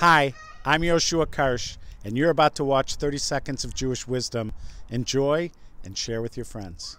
Hi, I'm Yoshua Karsh, and you're about to watch 30 Seconds of Jewish Wisdom. Enjoy and share with your friends.